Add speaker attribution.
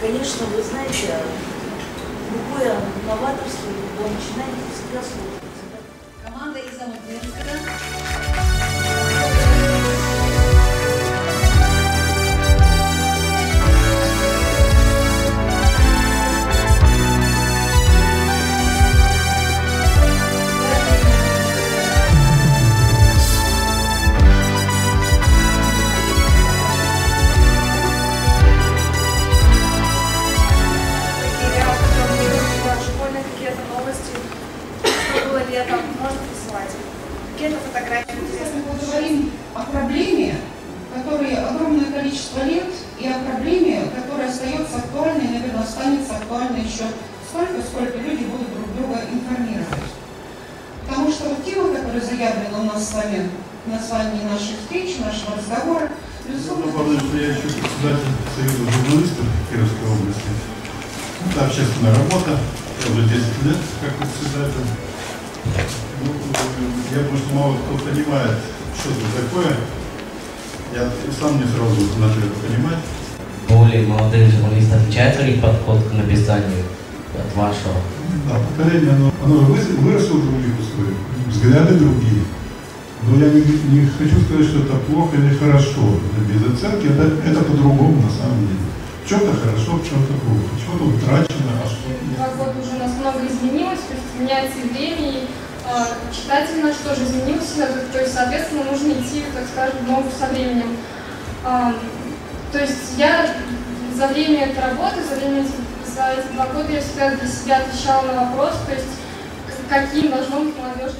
Speaker 1: Конечно, вы знаете, любое новаторство, любое начинание всегда сложно.
Speaker 2: Было летом, можно присылать. Какие-то фотографии
Speaker 3: Сейчас
Speaker 2: интересные.
Speaker 3: мы говорим о проблеме, которой огромное количество лет, и о проблеме, которая остается актуальной, наверное, останется актуальной еще столько, сколько люди будут друг друга информировать. Потому что вот тема, которая заявлена у нас с вами на названии нашей встречи, нашего разговора, безусловно,
Speaker 4: что я еще председатель Союза журналистов Кировской области. Это общественная работа. Я уже 10 лет как председатель. Ну, я что мало кто понимает, что это такое. Я сам не сразу начал это понимать.
Speaker 5: более молодые журналисты отличается ли подход к написанию от вашего?
Speaker 4: Да, поколение, оно, оно вы- выросло в других условиях, взгляды другие. Но я не, не хочу сказать, что это плохо или хорошо. Без оценки, это, это по-другому на самом деле. В чем-то хорошо, в чем-то плохо.
Speaker 6: То есть меняется и время, и э, читатель наш тоже изменился, то есть, соответственно, нужно идти, так скажем, в ногу со временем. А, то есть я за время этой работы, за время этих, за эти два года я всегда для себя отвечала на вопрос, то есть каким должно быть молодое